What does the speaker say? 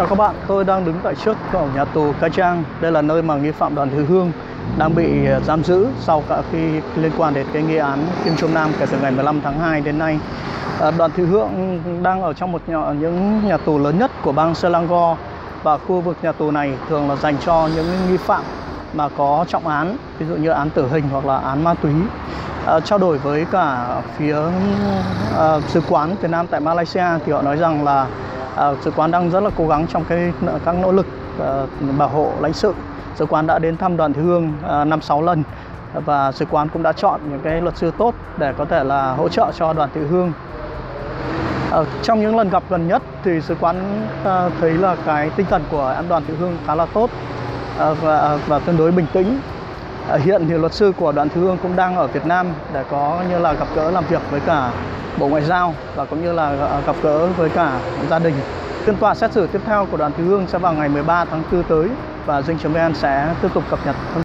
Chào các bạn, tôi đang đứng tại trước cổng nhà tù Ca Trang. Đây là nơi mà nghi phạm Đoàn Thị Hương đang bị à, giam giữ sau cả khi liên quan đến cái nghi án Kim Trung Nam kể từ ngày 15 tháng 2 đến nay. À, đoàn Thị Hương đang ở trong một những nhà tù lớn nhất của bang Selangor và khu vực nhà tù này thường là dành cho những nghi phạm mà có trọng án, ví dụ như án tử hình hoặc là án ma túy. À, trao đổi với cả phía à, sứ quán Việt Nam tại Malaysia thì họ nói rằng là à, sứ quán đang rất là cố gắng trong cái các nỗ lực à, bảo hộ lãnh sự. Sứ quán đã đến thăm đoàn Thị Hương à, năm sáu lần và sứ quán cũng đã chọn những cái luật sư tốt để có thể là hỗ trợ cho đoàn Thị Hương ở trong những lần gặp gần nhất thì sứ quán thấy là cái tinh thần của anh đoàn thị hương khá là tốt và và tương đối bình tĩnh hiện thì luật sư của đoàn thị hương cũng đang ở việt nam để có như là gặp gỡ làm việc với cả bộ ngoại giao và cũng như là ờ, gặp gỡ với cả gia đình. Phiên tòa xét xử tiếp theo của đoàn thứ hương sẽ vào ngày 13 tháng 4 tới và dinh vn sẽ tiếp tục cập nhật thông